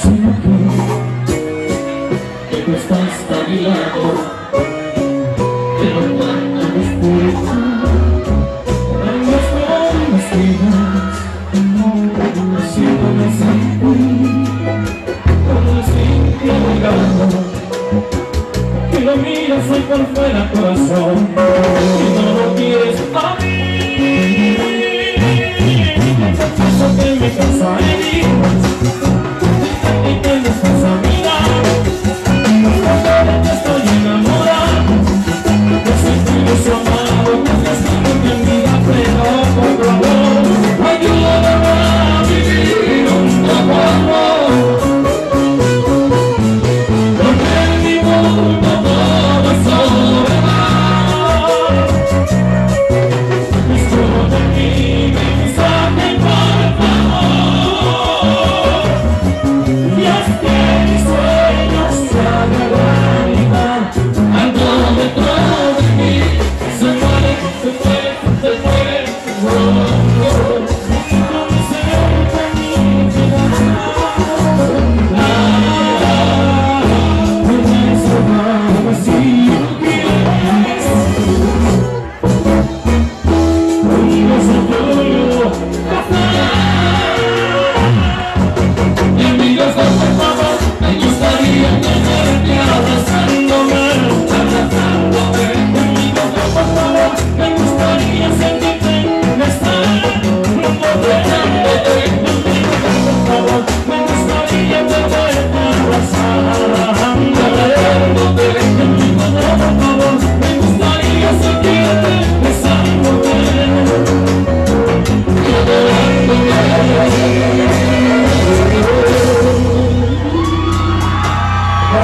siempre que tú estás a mi lado pero cuando nos puertas hay más lágrimas que no siempre sin ti como sin ti regalo que lo miras hoy por fuera corazón.